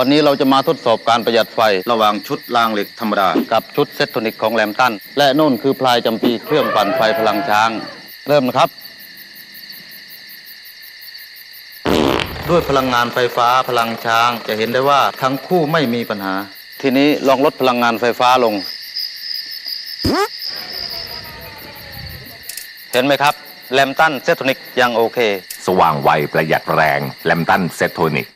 วันนี้เราจะมาทดสอบการประหยัดไฟระหว่างชุดรางเหล็กธรรมดา กับชุดเซตโทนิกของแลมตัน และนุ่นคือพลายจำปีเครื่องปั่นไฟพลังช้าง เริ่มนะครับ ด้วยพลังงานไฟฟ้าพลังช้างจะเห็นได้ว่าทั้งคู่ไม่มีปัญหา ทีนี้ลองลดพลังงานไฟฟ้าลง เห็นไหมครับแลมตันเซตโทนิกยังโอเค สว่างไวประหยัดแรงแลมตันเซตโทนิก